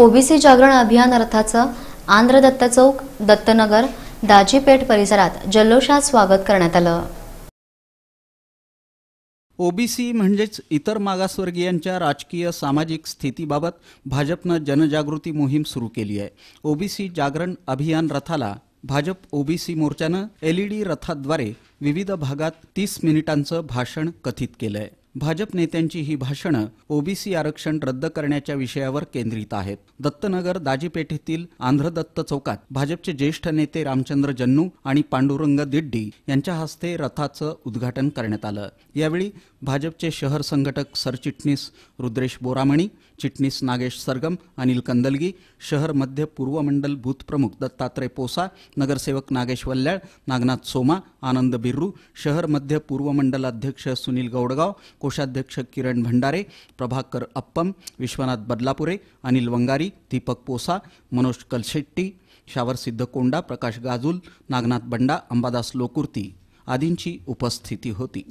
OBC जागरण अभियान अर्थाचं आंध्र दत्त चौक दत्तनगर दाजीपेठ परिसरात जल्लोषात स्वागत करण्यात आलं. ओबीसी म्हणजेच इतर मागासवर्गीयांच्या राजकीय सामाजिक स्थितीबाबत भाजपनं जनजागृती मोहीम सुरू केली आहे. ओबीसी जागरण अभियान रथाला भाजप ओबीसी मोर्चानं एलईडी रथाद्वारे विविध भागात तीस मिनिटांचं भाषण कथित केलं आहे भाजप नेत्यांची ही भाषणं ओबीसी आरक्षण रद्द करण्याच्या विषयावर केंद्रित आहेत. दत्तनगर दाजीपेठेतील आंध्रदत्त चौकात भाजपचे ज्येष्ठ नेते रामचंद्र जन्नू आणि पांडुरंग दिड्डी यांच्या हस्ते रथाचं उद्घाटन करण्यात आलं. यावेळी भाजपचे शहर संघटक सरचिटणीस रुद्रेश बोरामणी चिटणीस नागेश सरगम अनिल कंदलगी शहर मध्य पूर्व मंडल बूथ प्रमुख दत्तात्रय पोसा नगरसेवक नागेश वल्याळ नागनाथ सोमा आनंद बिर्रू शहर मध्य पूर्व मंडलाध्यक्ष सुनील गौडगाव कोषाध्यक्ष किरण भंडारे प्रभाकर अप्पम विश्वनाथ बदलापुरे अनिल वंगारी दीपक पोसा मनोज कलशेट्टी शावर सिद्ध कोंडा प्रकाश गाजूल नागनाथ बंडा अंबादास लोकुर्ती आदींची उपस्थिती होती.